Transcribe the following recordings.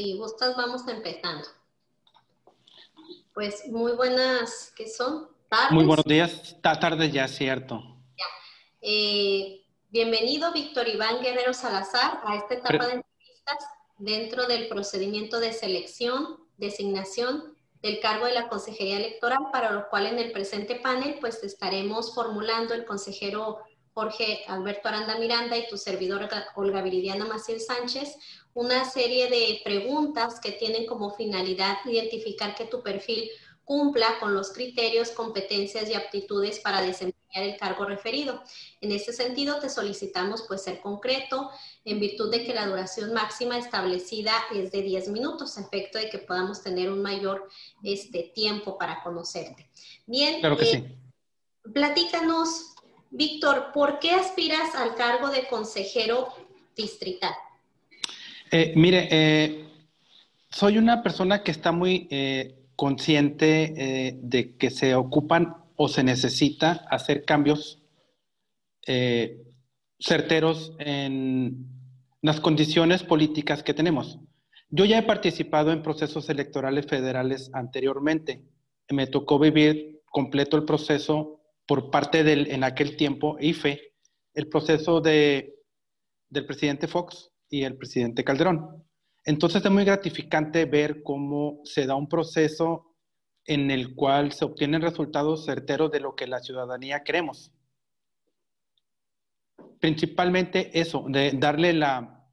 Si gustas, vamos empezando. Pues muy buenas, ¿qué son? ¿Tardes? Muy buenos días, tardes ya, cierto. Ya. Eh, bienvenido, Víctor Iván Guerrero Salazar, a esta etapa de entrevistas dentro del procedimiento de selección, designación del cargo de la Consejería Electoral, para lo cual en el presente panel pues estaremos formulando el consejero Jorge Alberto Aranda Miranda y tu servidora Olga Viridiana Maciel Sánchez, una serie de preguntas que tienen como finalidad identificar que tu perfil cumpla con los criterios, competencias y aptitudes para desempeñar el cargo referido. En este sentido, te solicitamos pues ser concreto en virtud de que la duración máxima establecida es de 10 minutos, a efecto de que podamos tener un mayor este, tiempo para conocerte. Bien, claro que sí. Eh, platícanos Víctor, ¿por qué aspiras al cargo de consejero distrital? Eh, mire, eh, soy una persona que está muy eh, consciente de que se ocupan o se necesita hacer cambios certeros en las condiciones políticas que tenemos. Yo ya he participado en procesos electorales federales anteriormente. Me tocó vivir completo el proceso por parte del, en aquel tiempo, IFE, el proceso de, del presidente Fox y el presidente Calderón. Entonces es muy gratificante ver cómo se da un proceso en el cual se obtienen resultados certeros de lo que la ciudadanía queremos. Principalmente eso, de darle la,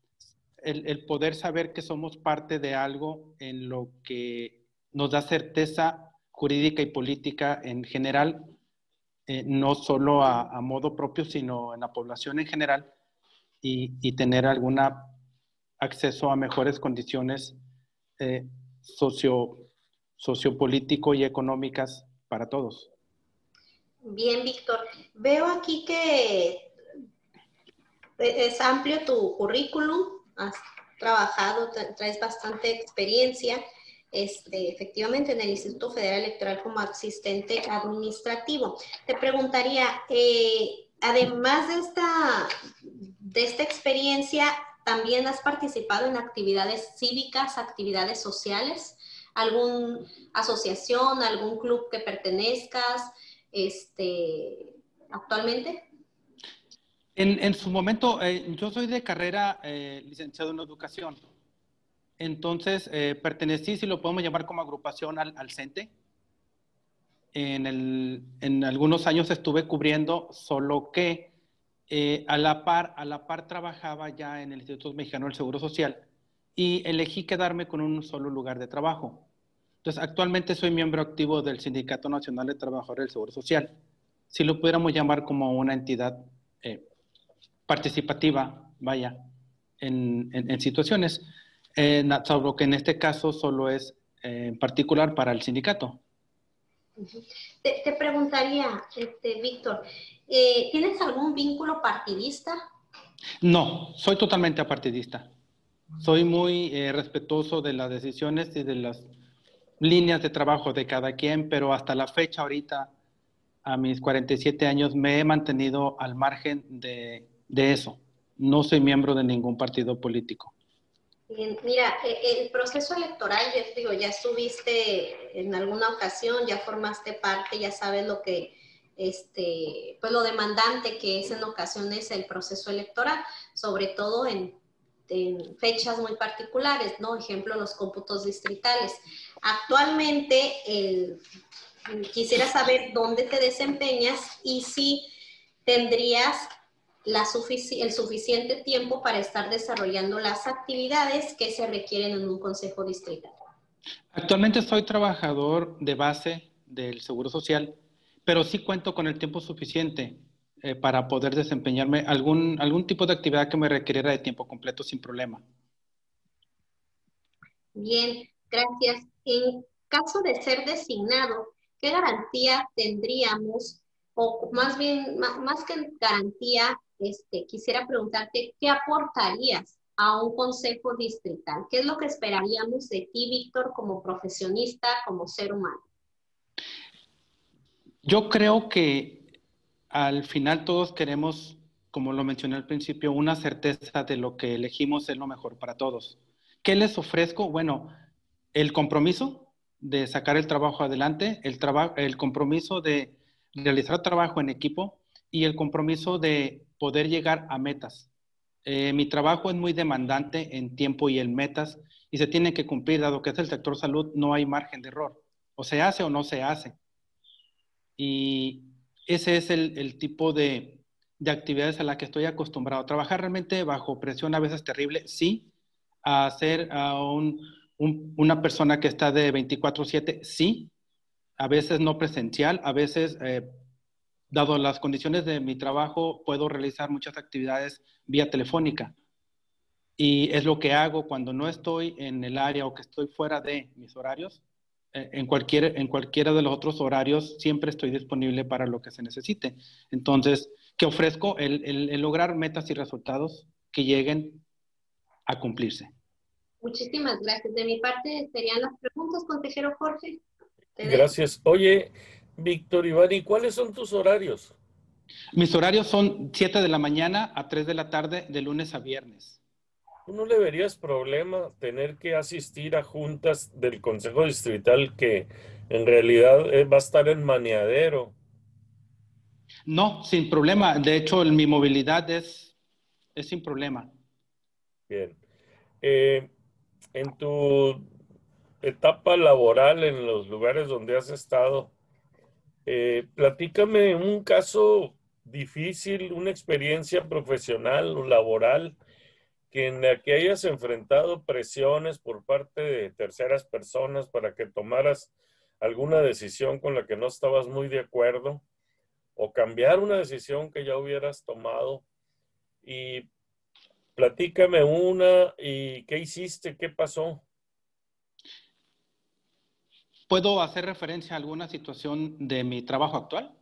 el, el poder saber que somos parte de algo en lo que nos da certeza jurídica y política en general eh, no solo a, modo propio, sino en la población en general y, tener algún acceso a mejores condiciones eh, socio, sociopolítico y económicas para todos. Bien, Víctor. Veo aquí que es amplio tu currículum, has trabajado, traes bastante experiencia este, efectivamente en el Instituto Federal Electoral como asistente administrativo. Te preguntaría, eh, además de esta, de esta experiencia, ¿también has participado en actividades cívicas, actividades sociales? ¿Alguna asociación, algún club que pertenezcas este, actualmente? En, su momento, eh, yo soy de carrera eh, licenciado en educación. Entonces, eh, pertenecí, si lo podemos llamar como agrupación, al, al CENTE. En, algunos años estuve cubriendo, solo que eh, a, la par, trabajaba ya en el Instituto Mexicano del Seguro Social y elegí quedarme con un solo lugar de trabajo. Entonces, actualmente soy miembro activo del Sindicato Nacional de Trabajadores del Seguro Social. Si lo pudiéramos llamar como una entidad eh, participativa, vaya, en situaciones eh, salvo que en este caso solo es eh, en particular para el sindicato. Te, preguntaría, este, Víctor, eh, ¿tienes algún vínculo partidista? No, soy totalmente apartidista. Soy muy eh, respetuoso de las decisiones y de las líneas de trabajo de cada quien, pero hasta la fecha ahorita, a mis 47 años, me he mantenido al margen de, de eso. No soy miembro de ningún partido político. Mira, e, el proceso electoral, ya digo, ya estuviste en alguna ocasión, ya formaste parte, ya sabes lo que, este, pues lo demandante que es en ocasiones el proceso electoral, sobre todo en, fechas muy particulares, ¿no? Ejemplo, los cómputos distritales. Actualmente, quisiera saber dónde te desempeñas y si tendrías el suficiente tiempo para estar desarrollando las actividades que se requieren en un consejo distrital. Actualmente soy trabajador de base del Seguro Social, pero sí cuento con el tiempo suficiente eh, para poder desempeñarme algún, algún tipo de actividad que me requiriera de tiempo completo sin problema. Bien, gracias. En caso de ser designado, ¿qué garantía tendríamos, o más bien, más que garantía, este, quisiera preguntarte, ¿qué aportarías a un consejo distrital? ¿Qué es lo que esperaríamos de ti, Víctor, como profesionista, como ser humano? Yo creo que al final todos queremos, como lo mencioné al principio, una certeza de lo que elegimos es lo mejor para todos. ¿Qué les ofrezco? Bueno, el compromiso de sacar el trabajo adelante, el, el compromiso de realizar trabajo en equipo y el compromiso de poder llegar a metas. Eh, mi trabajo es muy demandante en tiempo y en metas y se tiene que cumplir, dado que es el sector salud, no hay margen de error. O se hace o no se hace. Y ese es el, tipo de, actividades a las que estoy acostumbrado. Trabajar realmente bajo presión a veces terrible, sí. A ser a una persona que está de 24/7, sí. A veces no presencial, a veces, eh, dado las condiciones de mi trabajo, puedo realizar muchas actividades vía telefónica. Y es lo que hago cuando no estoy en el área o que estoy fuera de mis horarios. Eh, en, cualquier, en cualquiera de los otros horarios siempre estoy disponible para lo que se necesite. Entonces, ¿qué ofrezco? El, el, lograr metas y resultados que lleguen a cumplirse. Muchísimas gracias. De mi parte serían las preguntas, consejero Jorge. Gracias. Oye, Víctor Iván, cuáles son tus horarios? Mis horarios son 7 de la mañana a 3 de la tarde, de lunes a viernes. ¿Tú no le verías problema tener que asistir a juntas del Consejo Distrital que en realidad eh, va a estar en maniadero? No, sin problema. De hecho, mi movilidad es, es sin problema. Bien. Eh, en tu etapa laboral, en los lugares donde has estado, eh, platícame un caso difícil, una experiencia profesional o laboral que en la que hayas enfrentado presiones por parte de terceras personas para que tomaras alguna decisión con la que no estabas muy de acuerdo o cambiar una decisión que ya hubieras tomado y platícame una y qué hiciste, qué pasó. ¿Puedo hacer referencia a alguna situación de mi trabajo actual?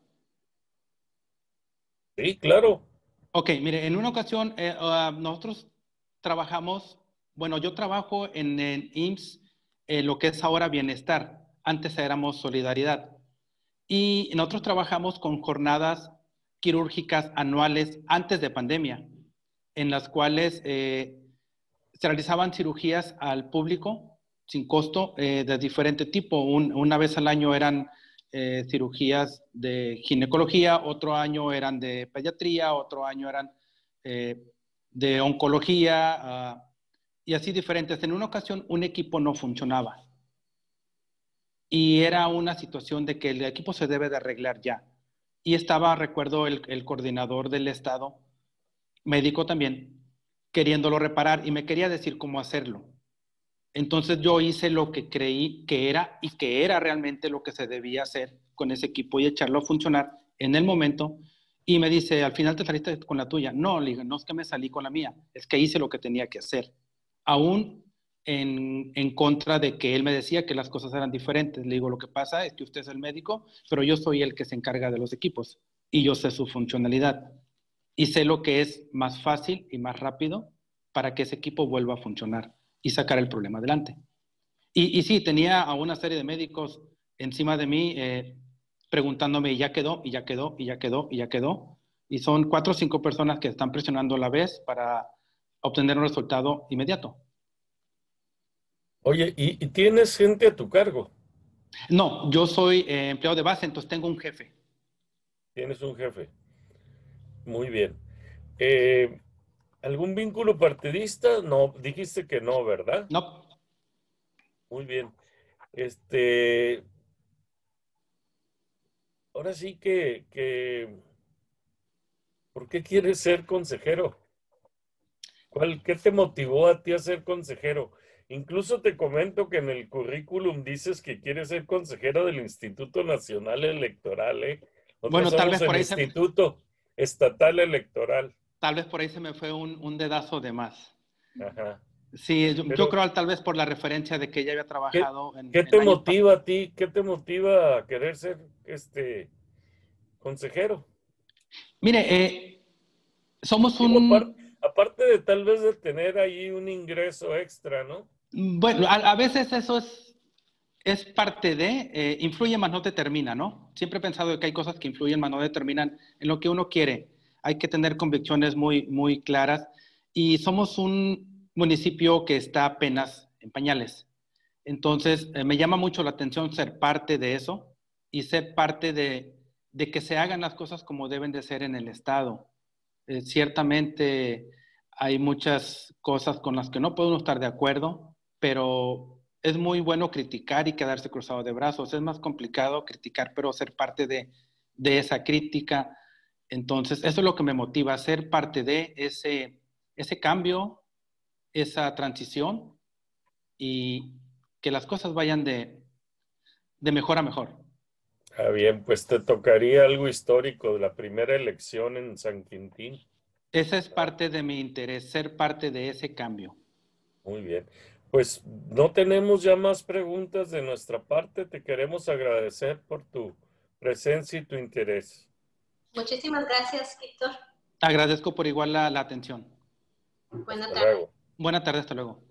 Sí, claro. Ok, mire, en una ocasión eh, ah, nosotros trabajamos, bueno, yo trabajo en, el IMSS, eh, lo que es ahora bienestar. Antes éramos solidaridad. Y nosotros trabajamos con jornadas quirúrgicas anuales antes de pandemia, en las cuales eh, se realizaban cirugías al público sin costo eh, de diferente tipo. una vez al año eran cirugías de ginecología, otro año eran de pediatría, otro año eran de oncología ah, y así diferentes. En una ocasión un equipo no funcionaba y era una situación de que el equipo se debe de arreglar ya. Y estaba, recuerdo, el coordinador del Estado, médico también, queriéndolo reparar y me quería decir cómo hacerlo. Entonces yo hice lo que creí que era y que era realmente lo que se debía hacer con ese equipo y echarlo a funcionar en el momento y me dice, al final te saliste con la tuya. No, digo, no es que me salí con la mía, es que hice lo que tenía que hacer. Aún en, en, contra de que él me decía que las cosas eran diferentes. Le digo, lo que pasa es que usted es el médico, pero yo soy el que se encarga de los equipos y yo sé su funcionalidad. Y sé lo que es más fácil y más rápido para que ese equipo vuelva a funcionar y sacar el problema adelante. Y, y sí, tenía a una serie de médicos encima de mí, eh, preguntándome, y ya quedó, y ya quedó, y ya quedó, y ya quedó. Y son cuatro o cinco personas que están presionando a la vez para obtener un resultado inmediato. Oye, ¿y, tienes gente a tu cargo? No, yo soy eh, empleado de base, entonces tengo un jefe. Tienes un jefe. Muy bien. Eh, ¿Algún vínculo partidista? No, dijiste que no, ¿verdad? No. Muy bien. Este, ahora sí que, ¿por qué quieres ser consejero? ¿Cuál, ¿Qué te motivó a ti a ser consejero? Incluso te comento que en el currículum dices que quieres ser consejero del Instituto Nacional Electoral, ¿eh? bueno, tal vez por ahí Instituto Estatal Electoral. Tal vez por ahí se me fue un, dedazo de más. Ajá. Sí, yo, creo tal vez por la referencia de que ella había trabajado ¿Qué, en. ¿Qué te motiva a ti? ¿Qué te motiva a querer ser este consejero? Mire, eh, somos un. Aparte, de tal vez de tener ahí un ingreso extra, ¿no? Bueno, a, veces eso es, es parte de, eh, influye más no determina, ¿no? Siempre he pensado que hay cosas que influyen más no determinan en lo que uno quiere. Hay que tener convicciones muy, muy claras y somos un, municipio que está apenas en pañales. Entonces, eh, me llama mucho la atención ser parte de eso y ser parte de, de que se hagan las cosas como deben de ser en el Estado. Eh, ciertamente hay muchas cosas con las que no podemos estar de acuerdo, pero es muy bueno criticar y quedarse cruzado de brazos. Es más complicado criticar, pero ser parte de, de esa crítica. Entonces, eso es lo que me motiva, ser parte de ese, ese cambio, esa transición y que las cosas vayan de, de mejor a mejor. Ah, bien, pues te tocaría algo histórico de la primera elección en San Quintín. Esa es parte de mi interés, ser parte de ese cambio. Muy bien. Pues no tenemos ya más preguntas de nuestra parte. Te queremos agradecer por tu presencia y tu interés. Muchísimas gracias, Víctor. Agradezco por igual la, atención. Buenas tardes. Buenas tardes, hasta luego.